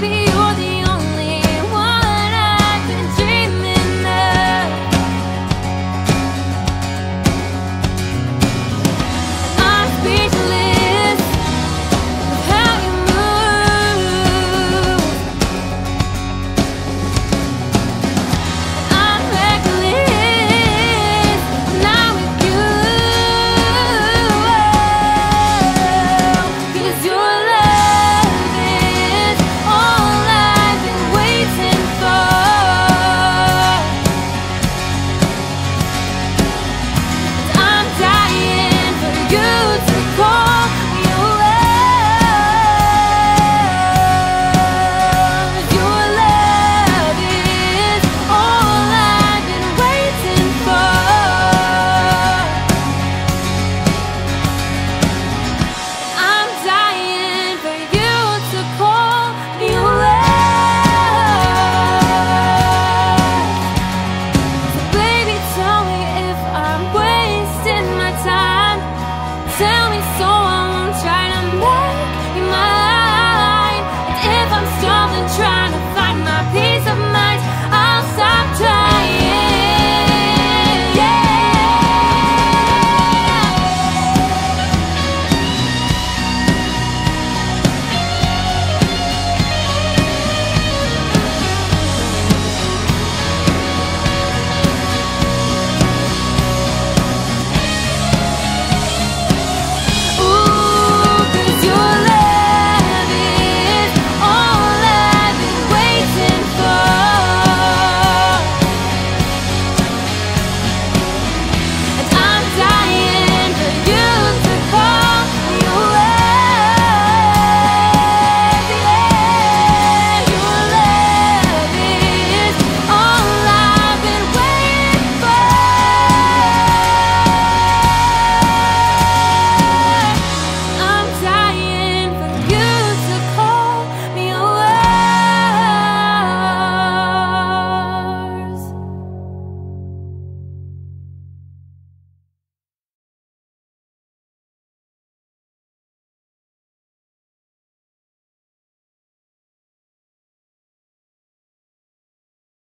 baby.